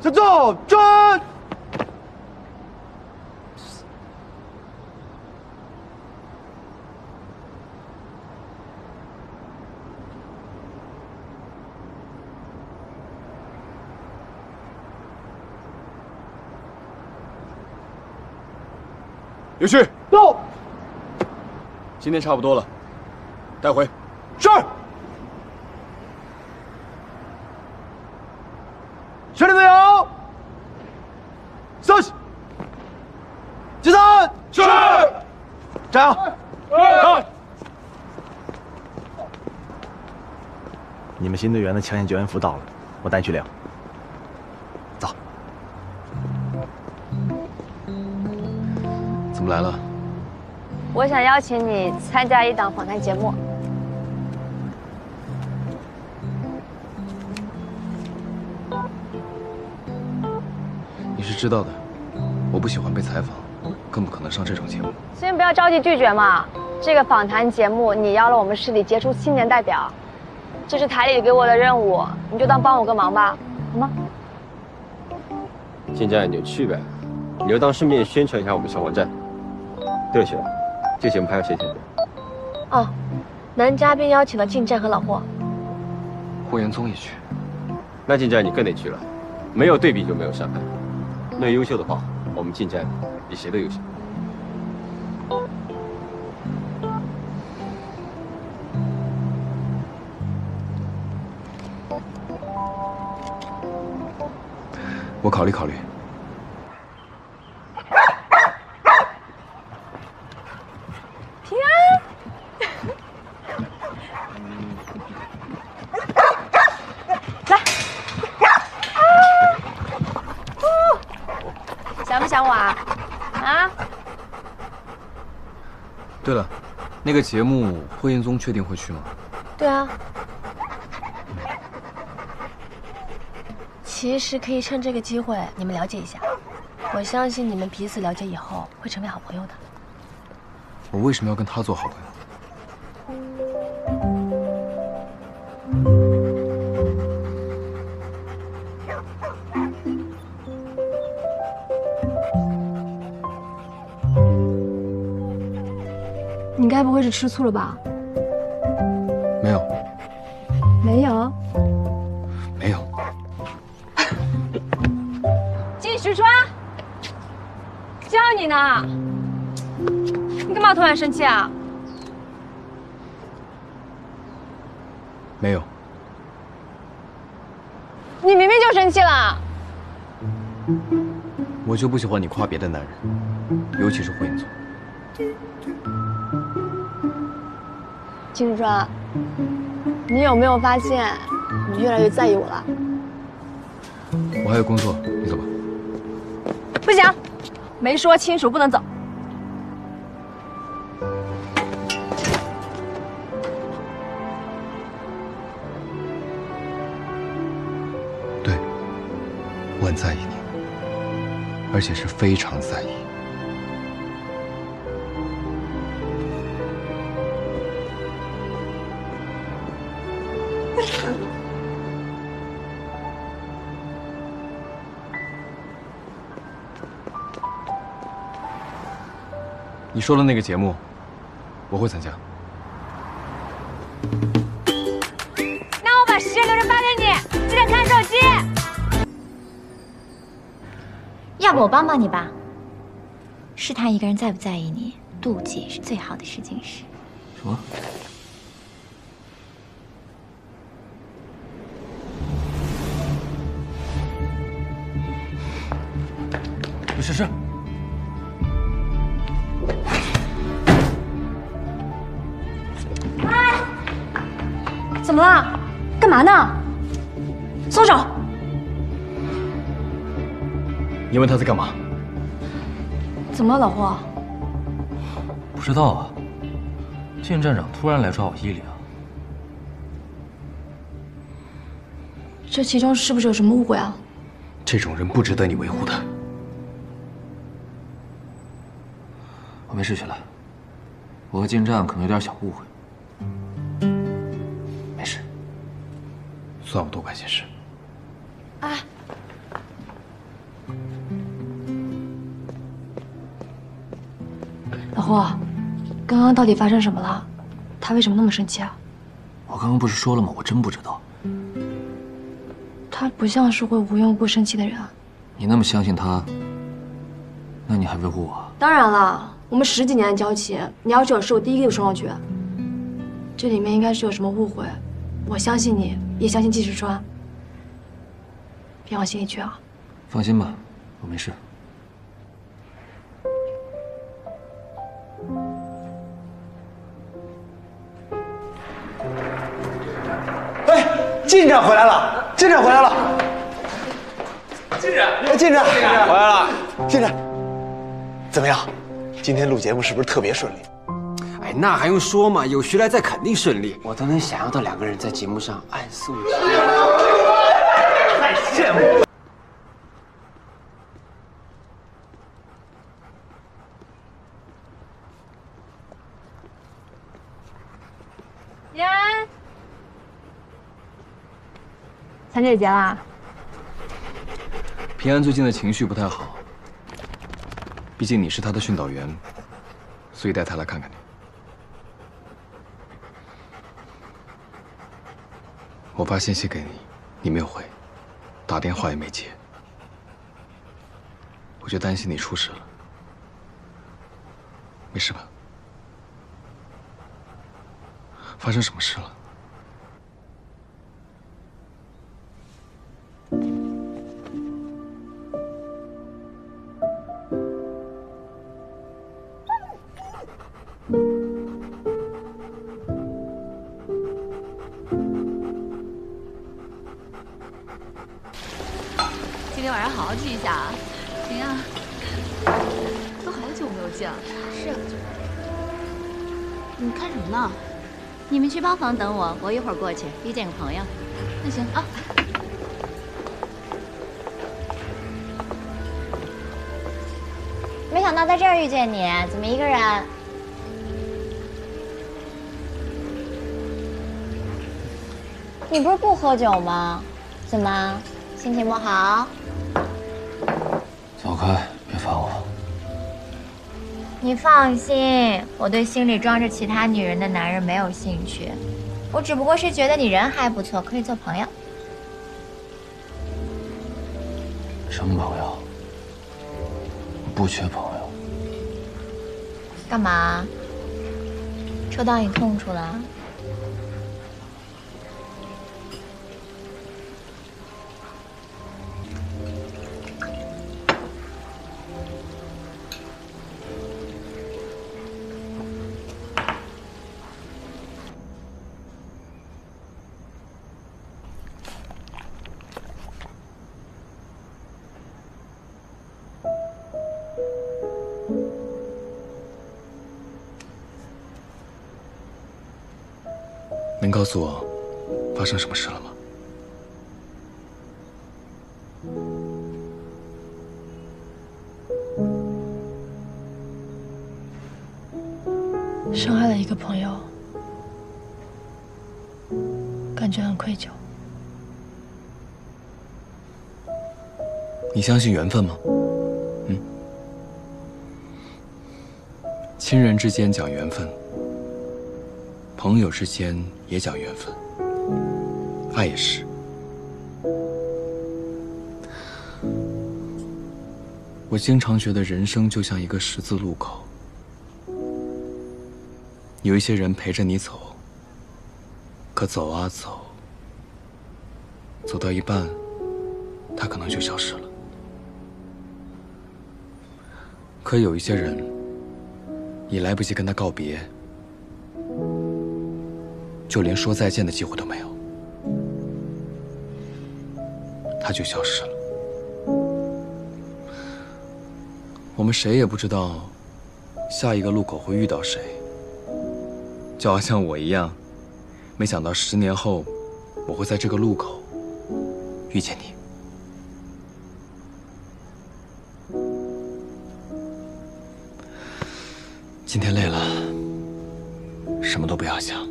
向左转。有序，到。今天差不多了，带回。是。全体队友，休息。集散。是。加油。是。你们新队员的抢险救援服到了，我带你去领。走。怎么来了？我想邀请你参加一档访谈节目。你是知道的，我不喜欢被采访，更不可能上这种节目。先不要着急拒绝嘛。这个访谈节目，你邀了我们市里杰出青年代表，这是台里给我的任务，你就当帮我个忙吧，好吗？进站你就去呗，你就当顺便宣传一下我们消防站。对了，雪，这节目还有谁参加？哦，男嘉宾邀请了进站和老霍。霍元宗也去，那进站你更得去了，没有对比就没有伤害。论优秀的话，我们进站比谁都优秀。我考虑考虑。平安，来，想不想我啊？啊？对了，那个节目霍元宗确定会去吗？对啊。其实可以趁这个机会，你们了解一下。我相信你们彼此了解以后，会成为好朋友的。我为什么要跟他做好朋友？你该不会是吃醋了吧？你呢。你干嘛突然生气啊？没有。你明明就生气了。我就不喜欢你夸别的男人，尤其是霍英宗。金志川，你有没有发现你越来越在意我了？我还有工作，你走吧。不行，没说清楚不能走。对，我很在意你，而且是非常在意。你说的那个节目，我会参加。那我把时间留着发给你，记得看手机。要不我帮帮你吧？是他一个人在不在意你，妒忌是最好的试金石。什么？李诗诗，么了？干嘛呢？松手！你问他在干嘛？怎么了，老霍？不知道啊。靳站长突然来抓我伊犁啊，这其中是不是有什么误会啊？这种人不值得你维护的。我没事去了。我和靳战可能有点小误会。算我多管闲事。哎，老霍，刚刚到底发生什么了？他为什么那么生气啊？我刚刚不是说了吗？我真不知道。他不像是会无缘无故生气的人。你那么相信他，那你还维护我？当然了，我们十几年的交情，你要是有事，我第一个就冲上去。这里面应该是有什么误会，我相信你也相信季时川，别往心里去啊。放心吧，我没事。哎，进展回来了，进展回来了。进展，哎，进展，进展回来了。进展，怎么样？今天录节目是不是特别顺利？哎，那还用说吗？有徐来在，肯定顺利。我都能想象到两个人在节目上暗送情。太羡慕了。平安，三姐姐啦。平安最近的情绪不太好，毕竟你是他的训导员，所以带他来看看你。我发信息给你，你没有回，打电话也没接，我就担心你出事了。没事吧？发生什么事了？晚上好好聚一下啊！行啊，都好久没有见了。是啊。你看什么呢？你们去包房等我，我一会儿过去约见个朋友。那行啊。没想到在这儿遇见你，怎么一个人？你不是不喝酒吗？怎么，心情不好？走开，别烦我。你放心，我对心里装着其他女人的男人没有兴趣，我只不过是觉得你人还不错，可以做朋友。什么朋友？我不缺朋友。干嘛？戳到你痛处了？能告诉我发生什么事了吗？伤害了一个朋友，感觉很愧疚。你相信缘分吗？嗯，亲人之间讲缘分，朋友之间也讲缘分，爱也是。我经常觉得人生就像一个十字路口，有一些人陪着你走，可走啊走，走到一半，他可能就消失了。可有一些人，你来不及跟他告别，就连说再见的机会都没有，他就消失了。我们谁也不知道下一个路口会遇到谁，就好像我一样，没想到十年后我会在这个路口遇见你。今天累了，什么都不要想，